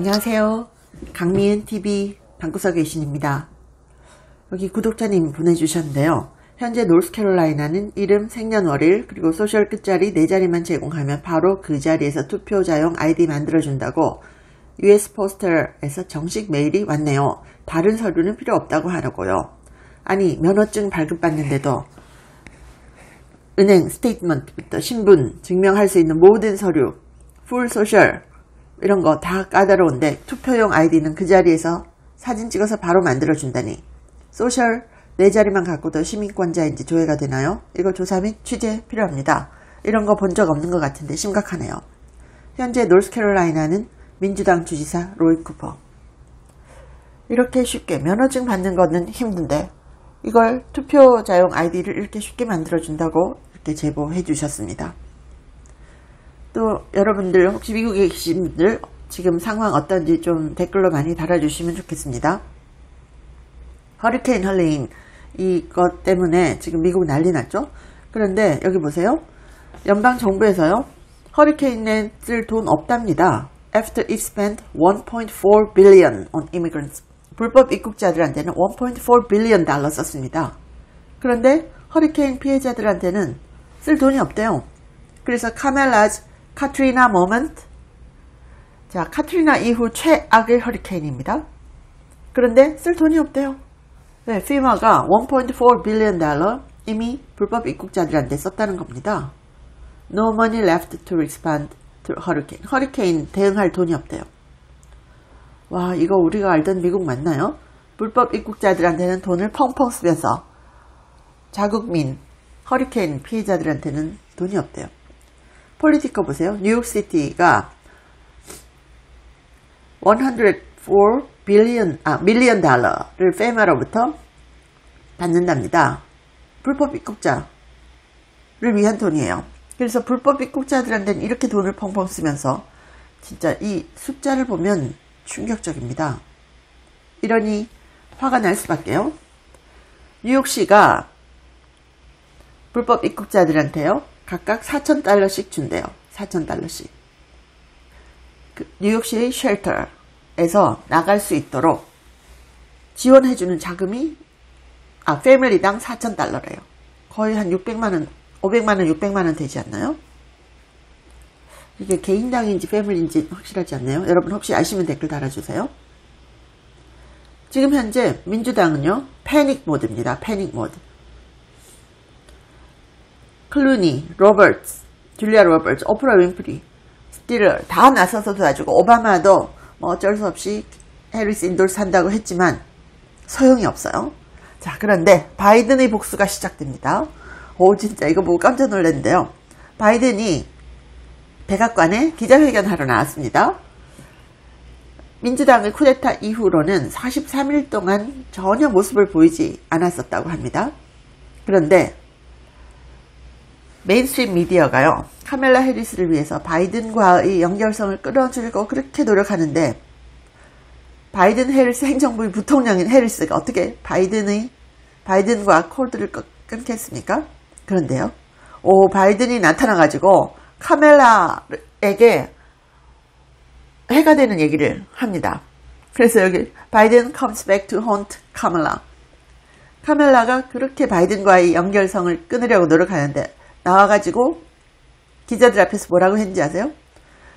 안녕하세요. 강미은 TV 방구석 외신입니다. 여기 구독자님 보내주셨는데요. 현재 노스캐롤라이나는 이름, 생년월일, 그리고 social 끝자리 4자리만 제공하면 바로 그 자리에서 투표자용 아이디 만들어준다고 US Postal에서 정식 메일이 왔네요. 다른 서류는 필요 없다고 하라고요. 아니 면허증 발급받는데도 은행 statement부터 신분 증명할 수 있는 모든 서류 full social 이런 거 다 까다로운데 투표용 아이디는 그 자리에서 사진 찍어서 바로 만들어준다니 social 네 자리만 갖고도 시민권자인지 조회가 되나요? 이거 조사 및 취재 필요합니다. 이런 거 본 적 없는 것 같은데 심각하네요. 현재 노스캐롤라이나는 민주당 주지사 로이 쿠퍼 이렇게 쉽게 면허증 받는 거는 힘든데 이걸 투표자용 아이디를 이렇게 쉽게 만들어준다고 이렇게 제보해 주셨습니다. 또 여러분들 혹시 미국에 계신 분들 지금 상황 어떤지 좀 댓글로 많이 달아주시면 좋겠습니다. 허리케인 헐레인 이것 때문에 지금 미국 난리 났죠? 그런데 여기 보세요. 연방 정부에서요. 허리케인에 쓸 돈 없답니다. After it spent 1.4 billion on immigrants. 불법 입국자들한테는 1.4 billion 달러 썼습니다. 그런데 허리케인 피해자들한테는 쓸 돈이 없대요. 그래서 Kamala's Katrina moment 자 카트리나 이후 최악의 허리케인입니다. 그런데 쓸 돈이 없대요. 네, FEMA가 1.4 billion 달러 이미 불법 입국자들한테 썼다는 겁니다. No money left to respond to hurricane. 허리케인 대응할 돈이 없대요. 와 이거 우리가 알던 미국 맞나요? 불법 입국자들한테는 돈을 펑펑 쓰면서 자국민 허리케인 피해자들한테는 돈이 없대요. Politico 보세요. 뉴욕시티가 104 billion 아 million 달러를 FEMA로부터 받는답니다. 불법 입국자를 위한 돈이에요. 그래서 불법 입국자들한테는 이렇게 돈을 펑펑 쓰면서 진짜 이 숫자를 보면 충격적입니다. 이러니 화가 날 수밖에요. 뉴욕시가 불법 입국자들한테요. 각각 4,000달러씩 준대요. 4,000달러씩. 그 뉴욕시의 쉘터에서 나갈 수 있도록 지원해주는 자금이 아 패밀리당 4,000달러래요. 거의 한 600만원 500만원 600만원 되지 않나요? 이게 개인당인지 패밀리인지 확실하지 않나요? 여러분 혹시 아시면 댓글 달아주세요. 지금 현재 민주당은요 패닉 모드입니다. 패닉 모드. 클루니, 로버츠, 줄리아 로버츠, 오프라 윈프리, 스티럴 다 나서서 도와주고 오바마도 뭐 어쩔 수 없이 해리스 endorse 한다고 했지만 소용이 없어요. 자 그런데 바이든의 복수가 시작됩니다. 오 진짜 이거 보고 깜짝 놀랐는데요. 바이든이 백악관에 기자회견 하러 나왔습니다. 민주당의 쿠데타 이후로는 43일 동안 전혀 모습을 보이지 않았었다고 합니다. 그런데 mainstream 미디어가요. 카멜라 해리스를 위해서 바이든과의 연결성을 끌어주려고 그렇게 노력하는데 바이든 해리스 행정부의 부통령인 해리스가 어떻게 바이든의 바이든과 cord를 끊겠습니까? 그런데요. 오 바이든이 나타나가지고 카멜라에게 해가 되는 얘기를 합니다. 그래서 여기 바이든 comes back to haunt 카멜라. 카멜라가 그렇게 바이든과의 연결성을 끊으려고 노력하는데 나와가지고 기자들 앞에서 뭐라고 했는지 아세요?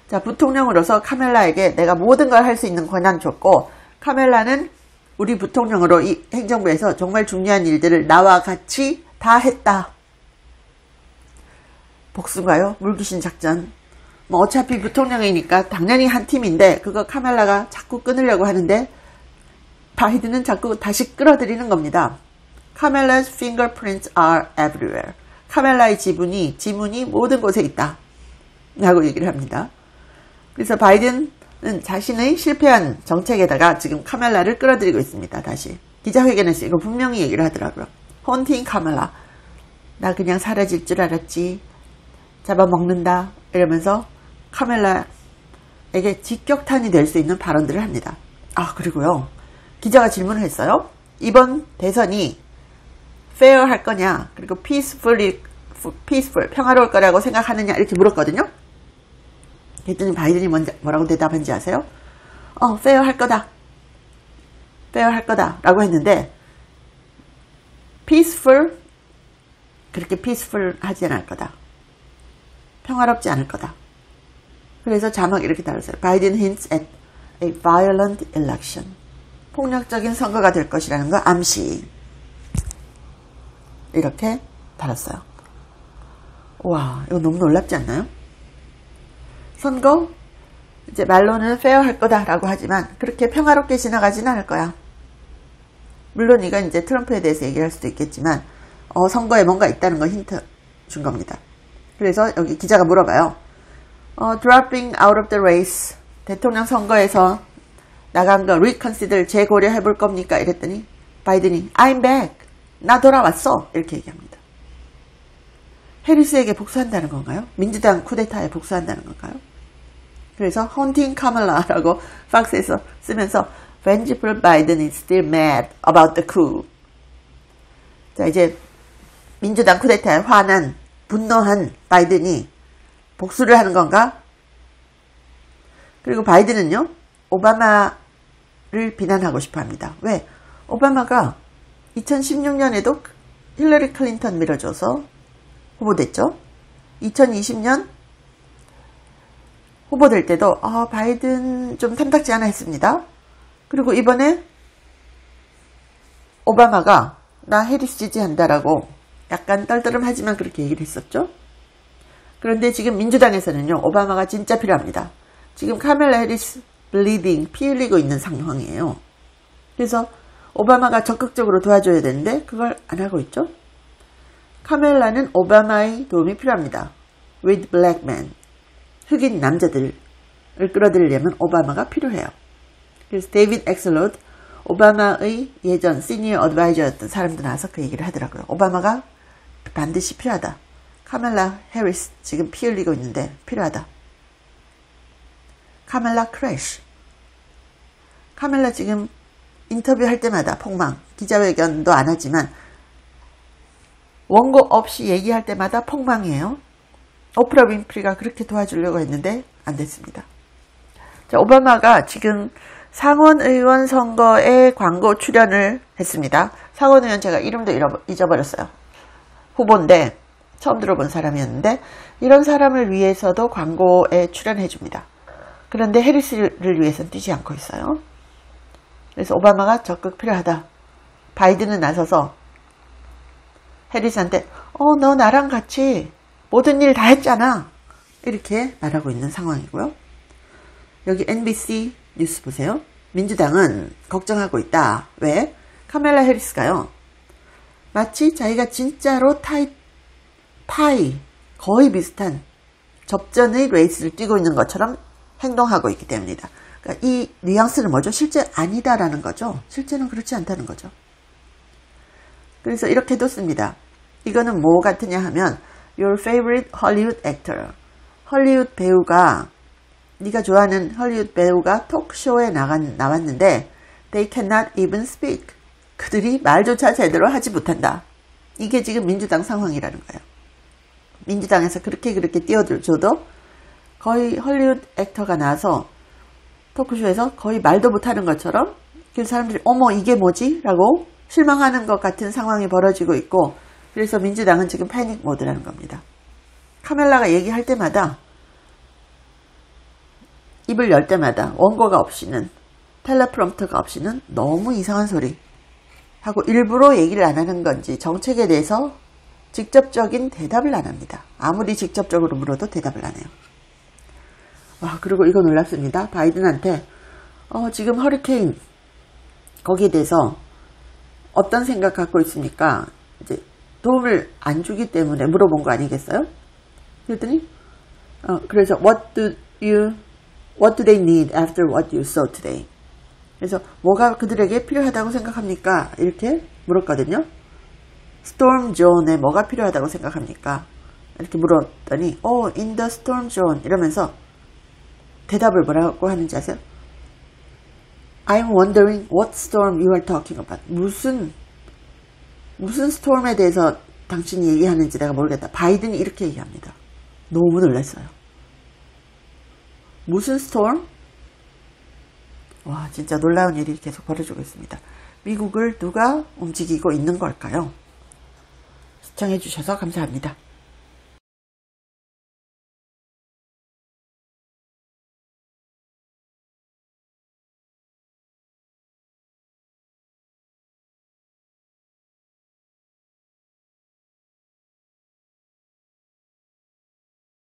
자, 부통령으로서 카멜라에게 내가 모든 걸 할 수 있는 권한 줬고 카멜라는 우리 부통령으로 이 행정부에서 정말 중요한 일들을 나와 같이 다 했다. 복수가요? 물귀신 작전. 뭐 어차피 부통령이니까 당연히 한 팀인데 그거 카멜라가 자꾸 끊으려고 하는데 바이든은 자꾸 다시 끌어들이는 겁니다. 카멜라's fingerprints are everywhere. 카멜라의 지분이 지문이 모든 곳에 있다. 라고 얘기를 합니다. 그래서 바이든은 자신의 실패한 정책에다가 지금 카멜라를 끌어들이고 있습니다. 다시 기자회견에서 이거 분명히 얘기를 하더라고요. 헌팅 카멜라. 나 그냥 사라질 줄 알았지. 잡아먹는다. 이러면서 카멜라에게 직격탄이 될 수 있는 발언들을 합니다. 아 그리고요. 기자가 질문을 했어요. 이번 대선이 fair 할 거냐 그리고 peacefully peaceful 평화로울 거라고 생각하느냐 이렇게 물었거든요. 그랬더니 바이든이 먼저 뭐라고 대답한지 아세요? 어, 페어 할 거다. 페어 할 거다. 라고 했는데, peaceful, 그렇게 peaceful 하지 않을 거다. 평화롭지 않을 거다. 그래서 자막 이렇게 달았어요. Biden hints at a violent election. 폭력적인 선거가 될 것이라는 거 암시. 이렇게 달았어요. 와, 이거 너무 놀랍지 않나요? 선거 이제 말로는 페어 할 거다라고 하지만 그렇게 평화롭게 지나가진 않을 거야. 물론 이건 이제 트럼프에 대해서 얘기할 수도 있겠지만 어, 선거에 뭔가 있다는 거 힌트 준 겁니다. 그래서 여기 기자가 물어봐요. 어, dropping out of the race 대통령 선거에서 나간 거 reconsider 재고려해 볼 겁니까? 이랬더니 바이든이 I'm back 나 돌아왔어 이렇게 얘기합니다. 해리스에게 복수한다는 건가요? 민주당 쿠데타에 복수한다는 건가요? 그래서 헌팅 카멀라라고 팍스에서 쓰면서 vengeful Biden is still mad about the coup. 자 이제 민주당 쿠데타에 화난 분노한 바이든이 복수를 하는 건가? 그리고 바이든은요 오바마를 비난하고 싶어 합니다. 왜? 오바마가 2016년에도 힐러리 클린턴 밀어줘서 후보됐죠. 2020년 후보될 때도 아, 바이든 좀 탐탁지 않아 했습니다. 그리고 이번에 오바마가 나 해리스 지지한다라고 약간 떨떠름하지만 그렇게 얘기를 했었죠. 그런데 지금 민주당에서는요. 오바마가 진짜 필요합니다. 지금 카멜라 해리스 bleeding 피 흘리고 있는 상황이에요. 그래서 오바마가 적극적으로 도와줘야 되는데 그걸 안 하고 있죠. 카멜라는 오바마의 도움이 필요합니다. with black men. 흑인 남자들을 끌어들이려면 오바마가 필요해요. 그래서 데이빗 엑슬로드 오바마의 예전 senior adviser였던 사람도 나와서 그 얘기를 하더라고요. 오바마가 반드시 필요하다. 카멜라 해리스 지금 피 흘리고 있는데 필요하다. Kamala crash. 카멜라 지금 인터뷰할 때마다 폭망. 기자회견도 안 하지만 원고 없이 얘기할 때마다 폭망이에요. 오프라 윈프리가 그렇게 도와주려고 했는데 안 됐습니다. 자, 오바마가 지금 상원의원 선거에 광고 출연을 했습니다. 상원의원 제가 이름도 잊어버렸어요. 후보인데 처음 들어본 사람이었는데 이런 사람을 위해서도 광고에 출연해 줍니다. 그런데 해리스를 위해서는 뛰지 않고 있어요. 그래서 오바마가 적극 필요하다. 바이든은 나서서 해리스한테 어 너 나랑 같이 모든 일 다 했잖아. 이렇게 말하고 있는 상황이고요. 여기 NBC 뉴스 보세요. 민주당은 걱정하고 있다. 왜? 카멜라 해리스가요. 마치 자기가 진짜로 타이, 타이, 거의 비슷한 접전의 레이스를 뛰고 있는 것처럼 행동하고 있기 때문이다. 그러니까 이 뉘앙스는 뭐죠? 실제 아니다라는 거죠. 실제는 그렇지 않다는 거죠. 그래서 이렇게도 씁니다. 이거는 뭐 같으냐 하면 Your favorite Hollywood actor. 헐리우드 배우가 네가 좋아하는 헐리우드 배우가 톡쇼에 나간, 나왔는데 They cannot even speak. 그들이 말조차 제대로 하지 못한다. 이게 지금 민주당 상황이라는 거예요. 민주당에서 그렇게 그렇게 띄워줘도 거의 헐리우드 액터가 나와서 토크쇼에서 거의 말도 못하는 것처럼 그 사람들이 어머 이게 뭐지? 라고 실망하는 것 같은 상황이 벌어지고 있고 그래서 민주당은 지금 패닉 모드라는 겁니다. 카멜라가 얘기할 때마다 입을 열 때마다 원고가 없이는 텔레프롬프터가 없이는 너무 이상한 소리 하고 일부러 얘기를 안 하는 건지 정책에 대해서 직접적인 대답을 안 합니다. 아무리 직접적으로 물어도 대답을 안 해요. 와 그리고 이거 놀랍습니다. 바이든한테 어, 지금 허리케인 거기에 대해서 어떤 생각 갖고 있습니까? 이제 도움을 안 주기 때문에 물어본 거 아니겠어요? 그랬더니 어, 그래서 what do you what do they need after what you saw today? 그래서 뭐가 그들에게 필요하다고 생각합니까? 이렇게 물었거든요. 스톰 존에 뭐가 필요하다고 생각합니까? 이렇게 물었더니 어, in the storm zone 이러면서 대답을 뭐라고 하는지 아세요? I'm wondering what storm you are talking about. 무슨 무슨 스톰에 대해서 당신이 얘기하는지 내가 모르겠다. 바이든이 이렇게 얘기합니다. 너무 놀랐어요. 무슨 스톰? 와, 진짜 놀라운 일이 계속 벌어지고 있습니다. 미국을 누가 움직이고 있는 걸까요? 시청해주셔서 감사합니다.